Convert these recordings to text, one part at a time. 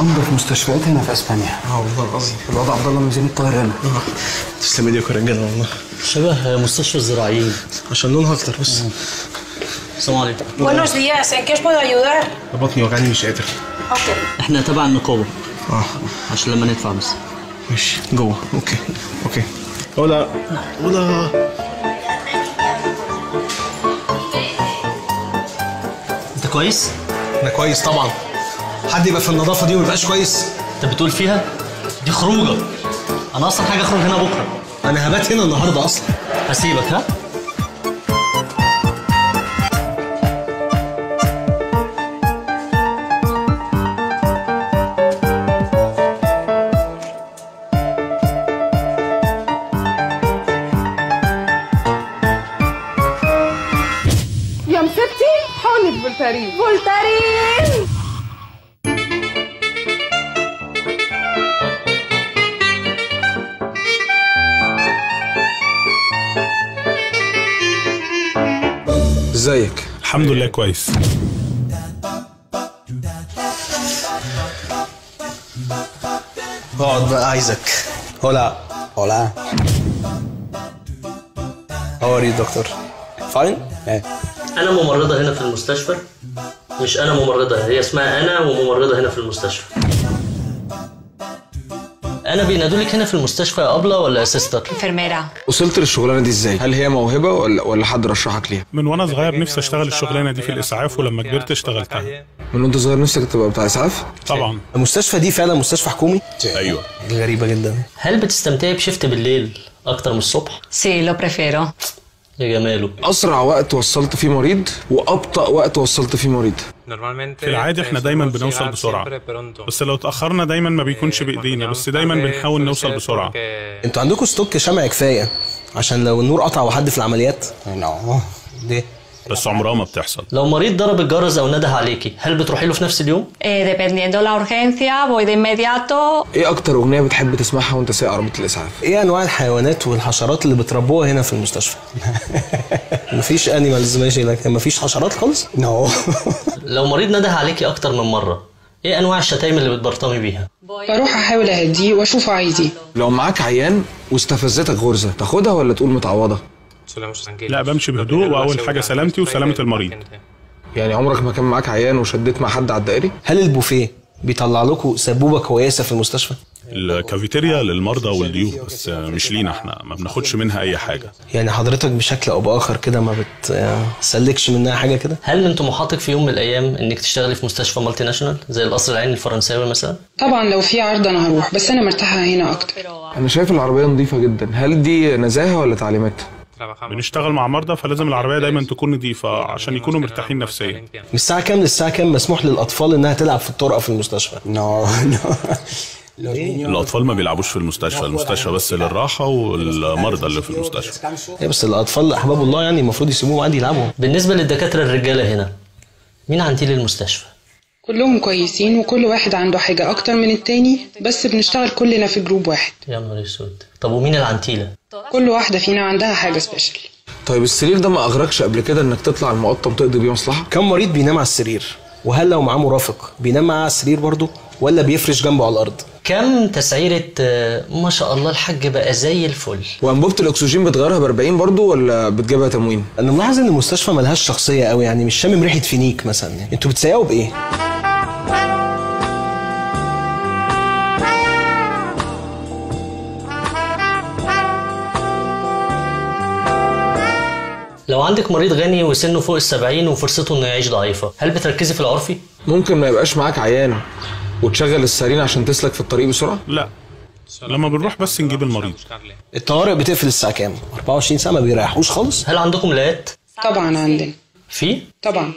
انضف مستشفيات هنا في إسبانيا. آه والله العظيم. الوضع عبد الله ميزان الطاهر هنا تسلم ايديك يا رجاله والله شبه مستشفى الزراعيين. عشان لونها أكتر بس. السلام عليكم. Buenos días, ¿en qué os puedo ayudar? بطني وجعني مش قادر. Ok. إحنا تبع النقابة. آه. عشان لما ندفع بس. ماشي. جوه. أوكي. أوكي. ولا ولا أنت كويس؟ أنا كويس طبعا. حد يبقى في النظافة دي وما يبقاش كويس؟ انت بتقول فيها؟ دي خروجة. أنا أصلا حاجة أخرج هنا بكرة. أنا هبات هنا النهارده أصلا. هسيبك ها؟ يا فولتارين ازيك؟ الحمد لله كويس. اقعد بقى عايزك. هولا. hola How are you دكتور fine أنا ممرضة هنا في المستشفى. مش أنا ممرضة هي اسمها أنا وممرضة هنا في المستشفى. أنا بينادوا لك هنا في المستشفى يا أبلة ولا يا sister Enfermera. وصلت للشغلانة دي إزاي؟ هل هي موهبة ولا ولا حد رشحك ليها؟ من وأنا صغير نفسي أشتغل الشغلانة دي في الإسعاف ولما كبرت اشتغلتها. من وأنت صغير نفسك تبقى بتاع إسعاف؟ طبعا. المستشفى دي فعلا مستشفى حكومي؟ أيوه. غريبة جدا. هل بتستمتعي ب shift بالليل أكتر من الصبح؟ Sí, lo prefiero. يا جماله. أسرع وقت وصلت فيه مريض وأبطأ وقت وصلت فيه مريض. في العادي إحنا دايما بنوصل بسرعة. بس لو اتأخرنا دايما ما بيكونش بإيدينا بس دايما بنحاول نوصل بسرعة. أنتوا عندكم stock شمع كفاية؟ عشان لو النور قطع وحد في العمليات؟ No. ليه؟ بس عمرها ما بتحصل. لو مريض ضرب الجرس أو نده عليكي هل بتروحي له في نفس اليوم؟ Eh, dependiendo la urgencia, voy de inmediato. إيه أكتر أغنية بتحب تسمعها وأنت سايق عربية الإسعاف؟ إيه أنواع الحيوانات والحشرات اللي بتربوها هنا في المستشفى؟ مفيش animals ماشي لكن مفيش حشرات خالص؟ No لو مريض نده عليكي أكتر من مرة إيه أنواع الشتايم اللي بتبرطمي بيها؟ بروح أحاول أهديه وأشوفه عايز إيه لو معاك عيان واستفزتك غرزة تاخدها ولا تقول متعوضة؟ لا بمشي بهدوء وأول حاجة سلامتي وسلامة المريض. يعني عمرك ما كان معاك عيان وشديت مع حد على الدائري؟ هل البوفيه بيطلع لكم سبوبة كويسة في المستشفى؟ الكافيتيريا للمرضى والضيوف بس مش لينا إحنا ما بناخدش منها أي حاجة. يعني حضرتك بشكل أو بآخر كده ما بتسلكش منها حاجة كده؟ هل من طموحاتك في يوم من الأيام إنك تشتغلي في مستشفى multinational زي القصر العيني الفرنساوي مثلا؟ طبعا لو في عرض أنا هروح بس أنا مرتاحة هنا أكتر. أنا شايف العربية نظيفة جدا. هل دي نزاهة ولا تعليمات؟ بنشتغل مع مرضى فلازم العربية دايما تكون نظيفة عشان يكونوا مرتاحين نفسيا. من الساعة كام للساعة كام مسموح للأطفال إنها تلعب في الطرقه في المستشفى؟ No No الأطفال ما بيلعبوش في المستشفى المستشفى بس للراحة والمرضى اللي في المستشفى. إيه بس الأطفال أحباب الله يعني المفروض يسيبوهم عادي يلعبوا. بالنسبة للدكاترة الرجالة هنا مين عندي للمستشفى؟ كلهم كويسين وكل واحد عنده حاجة أكتر من التاني بس بنشتغل كلنا في group واحد. يا نهار أسود. طب ومين العنتيلة؟ كل واحدة فينا عندها حاجة special طيب السرير ده ما أغرقش قبل كده إنك تطلع المقطم تقضي بيه مصلحة؟ كم مريض بينام على السرير؟ وهل لو معاه مرافق بينام معاه على السرير برضه؟ ولا بيفرش جنبه على الأرض؟ كم تسعيرة آه، ما شاء الله الحاج بقى زي الفل. وانبوبه الأكسجين بتغيرها ب 40 برضه ولا بتجيبها تموين؟ أنا ملاحظ إن المستشفى ملهاش شخصية قوي يعني مش شامم ريحة فينيك مثلا. يعني. أنتوا بتسيقوا بإيه؟ لو عندك مريض غني وسنه فوق السبعين وفرصته إنه يعيش ضعيفة هل بتركزي في العرفي؟ ممكن ما يبقاش معاك عيان وتشغل السرير عشان تسلك في الطريق بسرعة؟ لا. لما بنروح بس نجيب المريض. الطوارئ بتقفل الساعة كام؟ 24 ساعة ما بيريحوش خالص؟ هل عندكم لايات طبعا عندنا في؟ طبعا.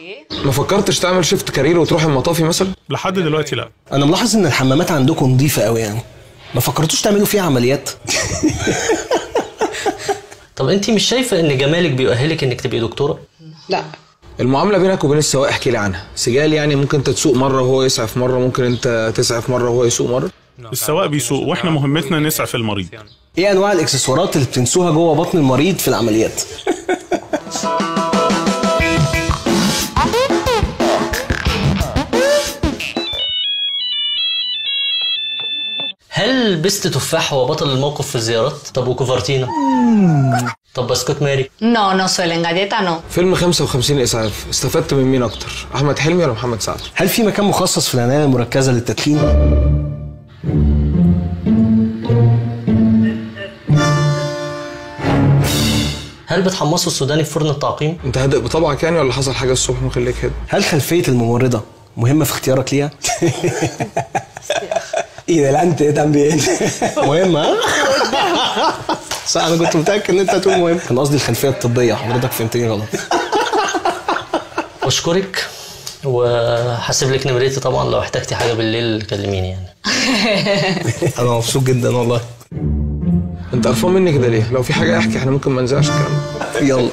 ما فكرتش تعمل شيفت كارير وتروح المطافي مثلا؟ لحد دلوقتي لا. أنا ملاحظ إن الحمامات عندكم نظيفة قوي يعني. ما فكرتوش تعملوا فيها عمليات؟ طب انت مش شايفه ان جمالك بيؤهلك انك تبقي دكتوره لا المعامله بينك وبين السواق احكي لي عنها سجال يعني ممكن انت تسوق مره وهو يسعف مره ممكن انت تسعف مره وهو يسوق مره السواق بيسوق وإحنا مهمتنا نسعف المريض إيه انواع الاكسسوارات اللي بتنسوها جوه بطن المريض في العمليات هل بست تفاح هو بطل الموقف في الزيارات؟ طب وكوفرتينا؟ طب بسكوت ماري؟ No, no suelen galleta, no. فيلم 55 اسعاف استفدت من مين أكتر أحمد حلمي ولا محمد سعد هل في مكان مخصص في العناية المركزة للتدخين؟ هل بتحمصوا السوداني في فرن التعقيم؟ أنت هادئ بطبعك يعني ولا حصل حاجة الصبح مخليك هادئ هل خلفية الممرضة مهمة في اختيارك ليها؟ Y delante también. مهمه ها؟ صح أنا كنت متأكد إن أنت هتقول مهم. كان قصدي الخلفية الطبية حضرتك فهمتني غلط. أشكرك وهسيب لك نمرتي طبعا لو احتجتي حاجة بالليل كلميني يعني. أنا مبسوط جدا والله. أنت قرفان مني كده ليه؟ لو في حاجة أحكي إحنا ممكن ما ننزلش الكلام يلا.